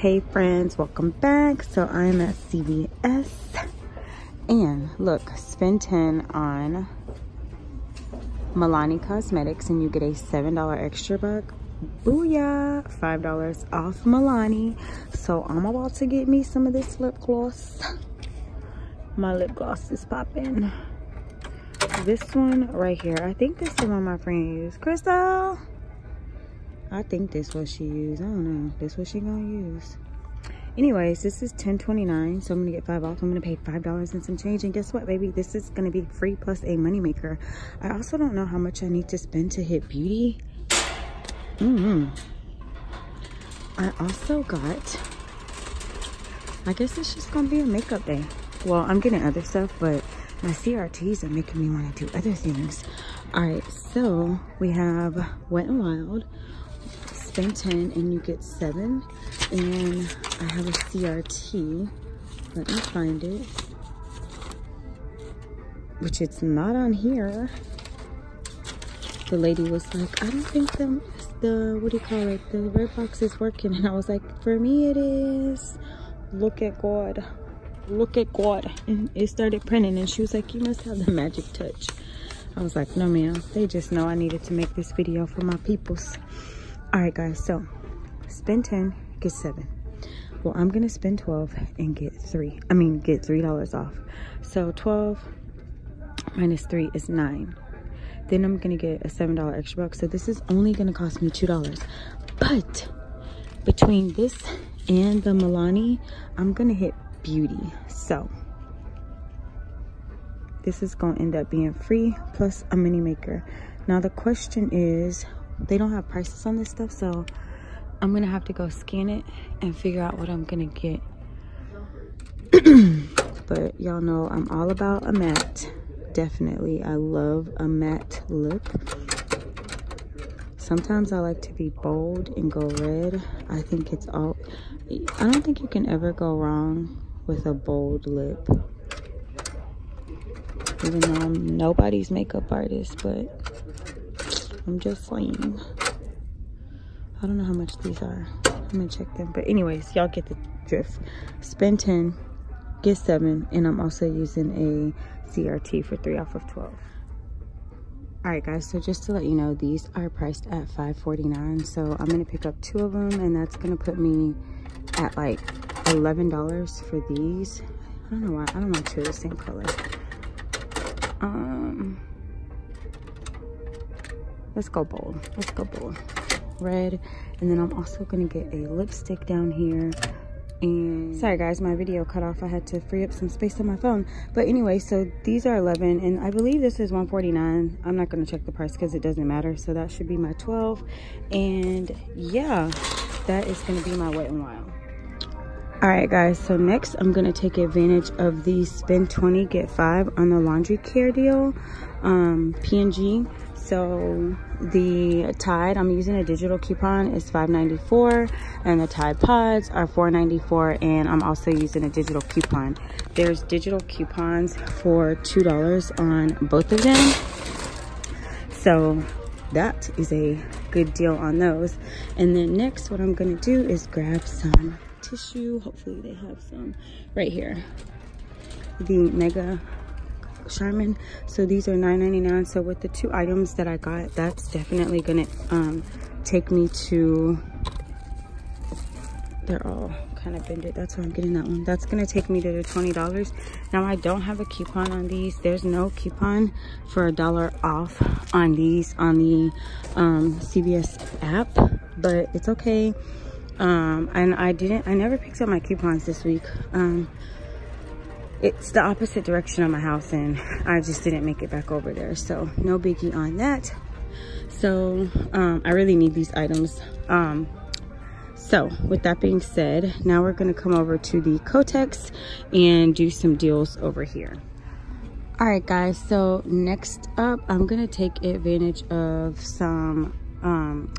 hey friends welcome back. So i'm at cvs and look spend 10 on milani cosmetics and you get a seven dollar extra buck booyah! Five dollars off milani. So i'm about to get me some of this lip gloss. My lip gloss is popping. This one right here i think this is the one my friend used. Crystal I think this what she used. I don't know. This what she gonna use. Anyways, this is 10.29, so I'm gonna get five off. I'm gonna pay five dollars and some change. And guess what, baby? This is gonna be free plus a moneymaker. I also don't know how much I need to spend to hit beauty. Mm hmm I also got. I guess it's just gonna be a makeup day. Well, I'm getting other stuff, but my CRTs are making me want to do other things. All right, so we have Wet n Wild spend 10 and you get 7 and I have a CRT let me find it. Which it's not on here. The lady was like I don't think the the what do you call it? The red box is working. And I was like for me it is. Look at God. Look at God. And it started printing and she was like you must have the magic touch. I was like no ma'am. They just know I needed to make this video for my peoples all right guys so spend 10 get 7 well i'm gonna spend 12 and get 3 i mean get three dollars off. So 12 minus 3 is 9 then i'm gonna get a seven dollar extra buck. So this is only gonna cost me two dollars. But between this and the milani i'm gonna hit beauty. So this is gonna end up being free plus a mini maker. Now the question is they don't have prices on this stuff so i'm gonna have to go scan it and figure out what i'm gonna get. But y'all know i'm all about a matte. Definitely i love a matte lip. Sometimes i like to be bold and go red. I think it's all i don't think you can ever go wrong with a bold lip. Even though i'm nobody's makeup artist but I'm just saying. I don't know how much these are. I'm gonna check them. But anyways, y'all get the drift. Spend 10, get 7, and I'm also using a CRT for 3 off of 12. Alright guys, so just to let you know, these are priced at $5.49. So I'm gonna pick up two of them and that's gonna put me at like $11 for these. I don't know why, I don't want two of the same color. Um, let's go bold. Let's go bold. Red. And then i'm also gonna get a lipstick down here. And sorry guys my video cut off. I had to free up some space on my phone. But anyway so these are 11 and i believe this is 149 i'm not going to check the price because it doesn't matter. So that should be my 12 and yeah that is going to be my wet and wild. All right guys so next i'm going to take advantage of the spend 20 get 5 on the laundry care deal. Um P&G so the Tide, I'm using a digital coupon, is $5.94 and the Tide Pods are $4.94 and I'm also using a digital coupon. There's digital coupons for $2 on both of them. So that is a good deal on those. And then next what I'm gonna do is grab some tissue. Hopefully they have some right here. The Mega Charmin. So these are $9.99. So with the two items that I got, that's definitely gonna um, take me to, they're all kind of bended. That's why I'm getting that one. That's gonna take me to the $20. Now I don't have a coupon on these. There's no coupon for a dollar off on these on the um, CVS app, but it's okay. Um, and I didn't, I never picked up my coupons this week. Um, it's the opposite direction of my house and I just didn't make it back over there. So no biggie on that. So um, I really need these items. Um, so with that being said, now we're gonna come over to the Kotex and do some deals over here. All right guys, so next up, I'm gonna take advantage of some um,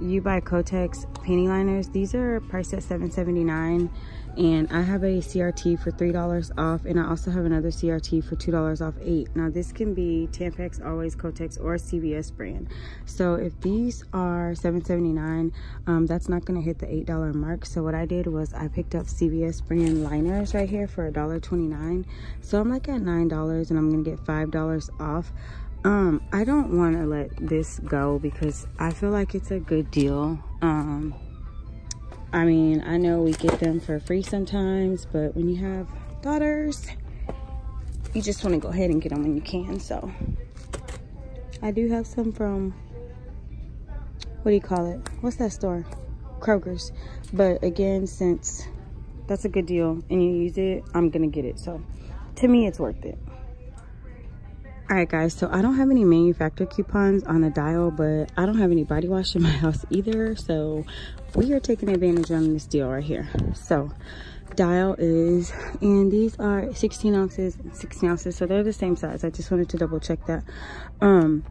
you buy Kotex panty liners, these are priced at $7.79 and I have a CRT for $3 off and I also have another CRT for $2 off 8 now this can be Tampax, Always, Kotex or CVS brand. So if these are $7.79 um, that's not going to hit the $8 mark. So what I did was I picked up CVS brand liners right here for $1.29 so I'm like at $9 and I'm going to get $5 off. Um I don't want to let this go because I feel like it's a good deal. Um I mean, I know we get them for free sometimes, but when you have daughters, you just want to go ahead and get them when you can. So I do have some from, what do you call it? What's that store? Kroger's. But again, since that's a good deal and you use it, I'm going to get it. So to me, it's worth it all right guys so i don't have any manufacturer coupons on the dial but i don't have any body wash in my house either so we are taking advantage on this deal right here. So dial is and these are 16 ounces 16 ounces so they're the same size. I just wanted to double check that. Um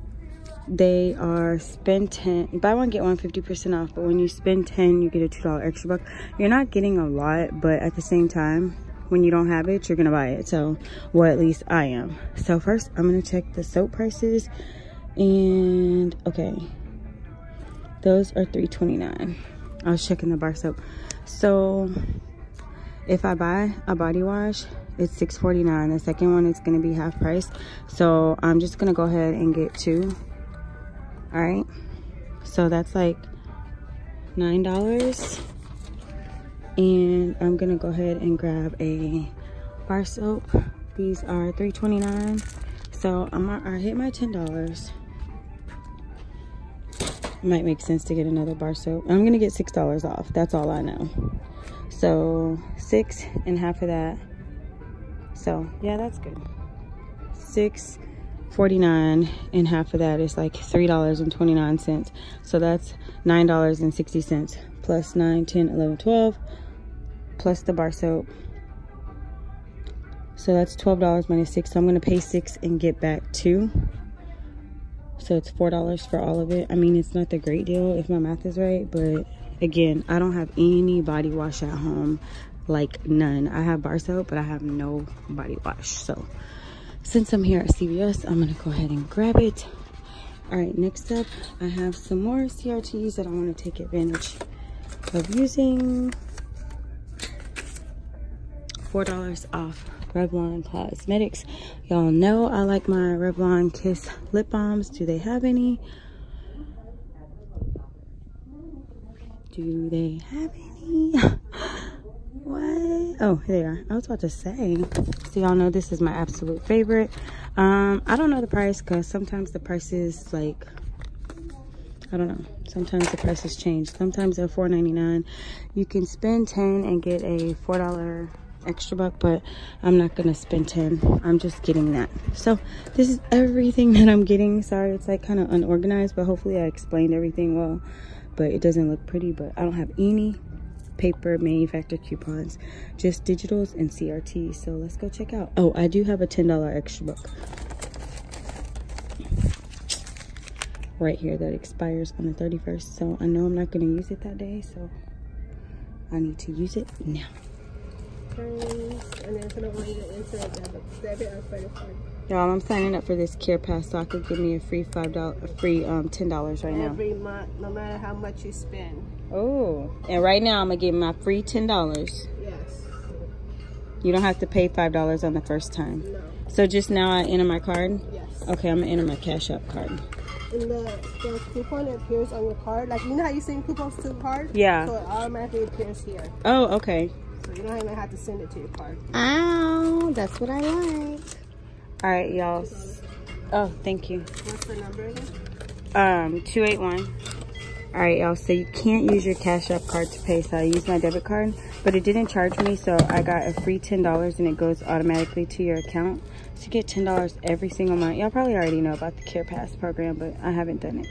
they are spend 10 buy one get one 50 percent off but when you spend 10 you get a two dollar extra buck. You're not getting a lot but at the same time when you don't have it, you're gonna buy it. So, well, at least I am. So first, I'm gonna check the soap prices. And, okay. Those are $3.29. I was checking the bar soap. So, if I buy a body wash, it's $6.49. The second one is gonna be half price. So, I'm just gonna go ahead and get two. All right. So, that's like $9 and i'm gonna go ahead and grab a bar soap. These are 3.29 so i'm i hit my ten dollars. Might make sense to get another bar soap. I'm gonna get six dollars off. That's all i know. So six and half of that. So yeah that's good. Six 49 and half of that is like three dollars and 29 cents so that's nine dollars and 60 cents plus 9 10 11 12 plus the bar soap. So that's $12 minus 6 So I'm to pay 6 and get back 2 So it's $4 for all of it. I mean, it's not the great deal if my math is right. But again, I don't have any body wash at home. Like none. I have bar soap, but I have no body wash. So since I'm here at CVS, I'm to go ahead and grab it. All right, next up, I have some more CRTs that I want to take advantage of using. $4 off Revlon Cosmetics. Y'all know I like my Revlon Kiss lip balms. Do they have any? Do they have any? what? Oh, there. I was about to say. So y'all know this is my absolute favorite. Um, I don't know the price because sometimes the prices like I don't know. Sometimes the prices change. Sometimes they're $4.99. You can spend 10 and get a $4 extra buck but i'm not gonna spend 10 i'm just getting that. So this is everything that i'm getting. Sorry it's like kind of unorganized but hopefully i explained everything well. But it doesn't look pretty but i don't have any paper manufacturer coupons just digitals and crt so let's go check out. Oh i do have a 10 dollar extra book right here that expires on the 31st so i know i'm not going to use it that day so i need to use it now and then it's gonna want you to enter a debit, debit or credit card. Y'all, I'm signing up for this Care Pass so I could give me a free five dollar, a free um ten dollars right Every now. Every month, no matter how much you spend. Oh, and right now I'm gonna get my free ten dollars. Yes. You don't have to pay five dollars on the first time. No. So just now I enter my card. Yes. Okay, I'm gonna enter my Cash App card. And the, the coupon appears on your card. Like you know how you send coupons to the card? Yeah. So it automatically appears here. Oh, okay. You don't even have to send it to your card. Ow, that's what I like. All right, y'all. Oh, thank you. What's the number again? Um, 281. All right, y'all. So you can't use your Cash App card to pay. So I used my debit card, but it didn't charge me. So I got a free $10 and it goes automatically to your account. So you get $10 every single month. Y'all probably already know about the Care Pass program, but I haven't done it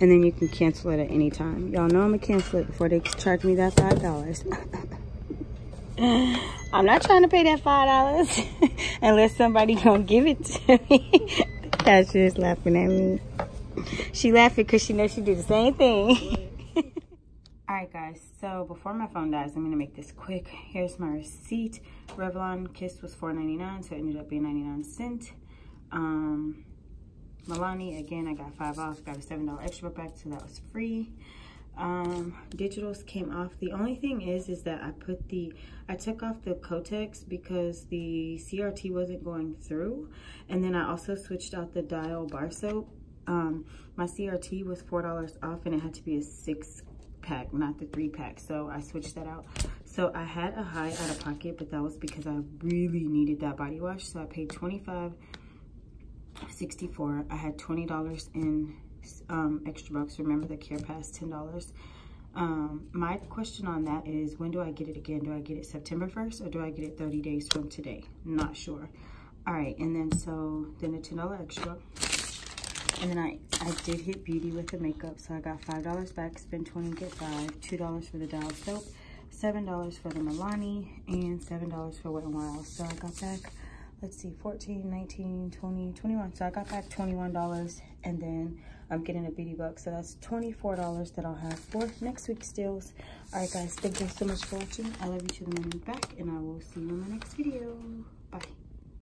and then you can cancel it at any time. Y'all know I'm gonna cancel it before they charge me that five dollars. I'm not trying to pay that five dollars unless somebody gonna give it to me. the cashier's laughing at me. she laughing because she knows she did the same thing. All right, guys. So before my phone dies, I'm gonna make this quick. Here's my receipt. Revlon Kiss was $4.99, so it ended up being 99 cent. Um, Milani, again, I got five off. Got a $7 extra back, so that was free. Um, digitals came off. The only thing is, is that I put the, I took off the Kotex because the CRT wasn't going through. And then I also switched out the Dial bar soap. Um, my CRT was $4 off and it had to be a six pack, not the three pack. So I switched that out. So I had a high out of pocket, but that was because I really needed that body wash. So I paid 25 64 I had $20 in um, extra bucks. Remember the care pass, $10. Um, my question on that is when do I get it again? Do I get it September 1st or do I get it 30 days from today? Not sure. All right, and then so then a $10 extra. And then I, I did hit beauty with the makeup. So I got $5 back, spend 20, get five, $2 for the Dial soap, $7 for the Milani, and $7 for Wet n Wild. So I got back, let's see, 14, 19, 20, 21. So I got back $21 and then I'm getting a beauty book. So that's $24 that I'll have for next week's deals. All right, guys, thank you so much for watching. I love you to the moon back and I will see you in my next video. Bye.